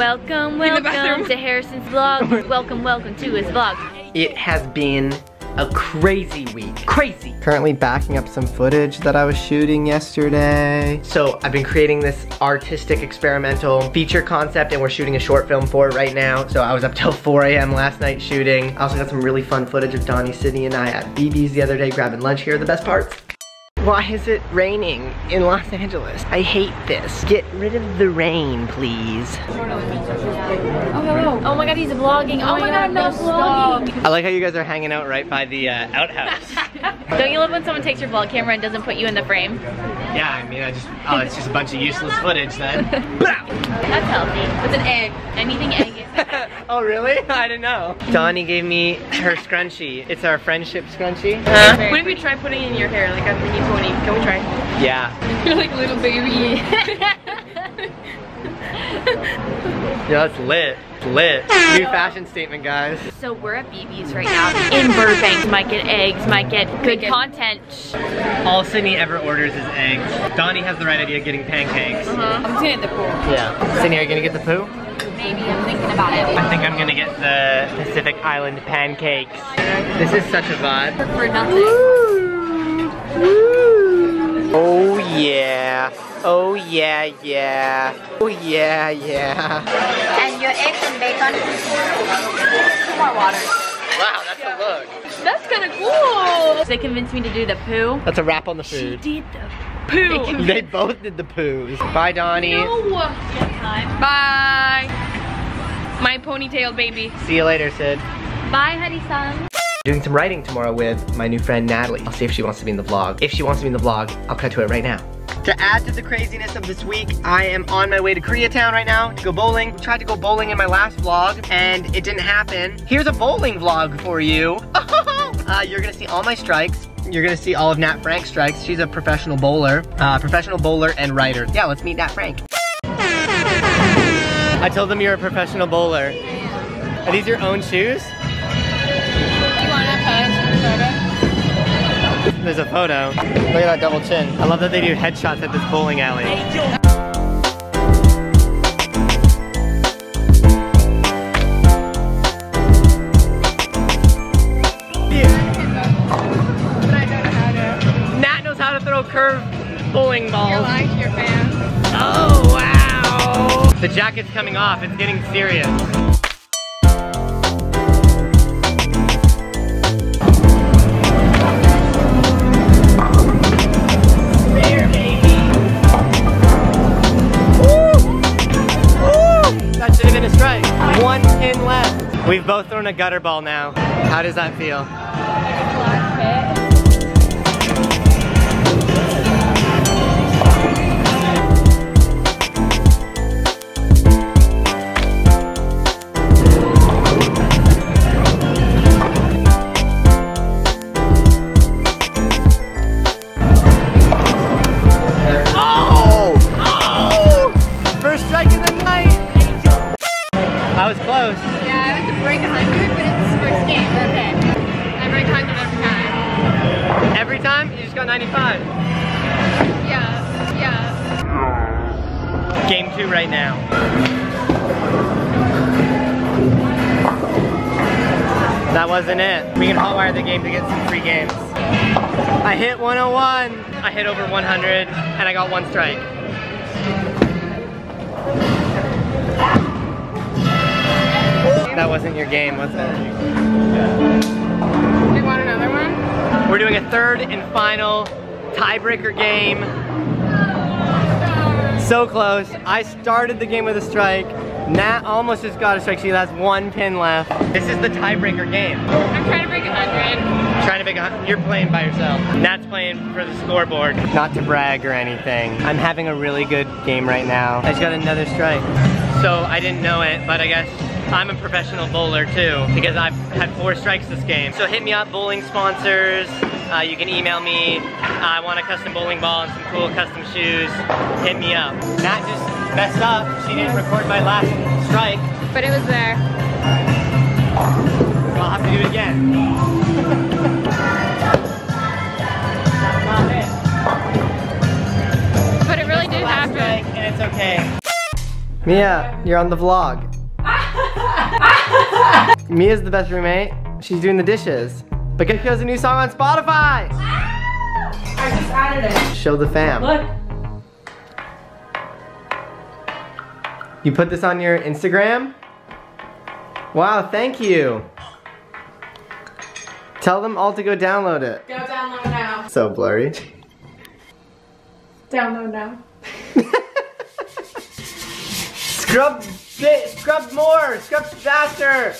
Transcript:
Welcome, welcome to Harrison's vlog. welcome, welcome to his vlog. It has been a crazy week. Crazy. Currently backing up some footage that I was shooting yesterday. So I've been creating this artistic experimental feature concept and we're shooting a short film for it right now. So I was up till 4 a.m. last night shooting. I also got some really fun footage of Donnie, Sydney, and I at BeaBea's the other day grabbing lunch. Here are the best parts. Why is it raining in Los Angeles? I hate this. Get rid of the rain, please. Oh my god, he's vlogging. Oh, my god, no vlogging. I like how you guys are hanging out right by the uh, outhouse. Don't you love when someone takes your vlog camera and doesn't put you in the frame? yeah, I mean, I just, oh, it's just a bunch of useless footage then. That's healthy. It's an egg. Anything egg is. oh, really? I didn't know. Donnie gave me her scrunchie. It's our friendship scrunchie. What if we try putting in your hair like a mini pony? Can we try? Yeah. You're like a little baby. Yeah, it's lit. It's lit. New fashion statement, guys. So we're at BeaBea's right now in Burbank. Might get eggs, might get good content. All Sydney ever orders is eggs. Donnie has the right idea of getting pancakes. Uh-huh. I'm just gonna hit the pool. Yeah. Sydney, are you gonna get the Pooh? Maybe I'm thinking about it. I think I'm gonna get the Pacific Island pancakes. This is such a vibe. For nothing. Oh yeah. Oh yeah, yeah. Oh yeah, yeah. And your eggs and bacon. More water. Wow, that's a look. That's kind of cool. They convinced me to do the Pooh. That's a wrap on the food. Did the Pooh. They both did the Poohs. Bye, Donnie. Bye. My ponytail baby. See you later, Sid. Bye, honey-san. Doing some writing tomorrow with my new friend Natalie. I'll see if she wants to be in the vlog. If she wants to be in the vlog, I'll cut to it right now. To add to the craziness of this week, I am on my way to Koreatown right now to go bowling. Tried to go bowling in my last vlog and it didn't happen. Here's a bowling vlog for you. uh, you're gonna see all my strikes. You're gonna see all of Nat Frank's strikes. She's a professional bowler, uh, professional bowler and writer. Yeah, let's meet Nat Frank. I told them you're a professional bowler. Are these your own shoes? You There's a photo. Look at that double chin. I love that they do headshots at this bowling alley. Nat knows how to throw curved bowling balls. You're like your fan. Oh, wow. The jacket's coming off. It's getting serious. One pin left. We've both thrown a gutter ball now. How does that feel? First strike of the night! I was close. Yeah, I was to break 100, but it's the first game. Okay. I break 100 every time. Every time, you just got 95. Yeah. Yeah. Game two right now. That wasn't it. We can hotwire the game to get some free games. I hit 101. I hit over 100, and I got one strike. That wasn't your game, was it? Do you want another one? We're doing a third and final tiebreaker game. So close. I started the game with a strike. Nat almost just got a strike. She has one pin left. This is the tiebreaker game. I'm trying to break 100. Trying to make a, you're playing by yourself. Nat's playing for the scoreboard. Not to brag or anything. I'm having a really good game right now. I just got another strike. So I didn't know it, but I guess I'm a professional bowler too because I've had four strikes this game. So hit me up, bowling sponsors. Uh, you can email me. I want a custom bowling ball and some cool custom shoes. Hit me up. Nat just messed up. She didn't record my last strike. But it was there. So I'll have to do it again. Okay. Mia, you're on the vlog. Mia's the best roommate. She's doing the dishes. But guess she has a new song on Spotify. Ah! I just added it. Show the fam. Look. You put this on your Instagram? Wow, thank you. Tell them all to go download it. Go download now. So blurry. Download now. Scrub, scrub more, scrub faster.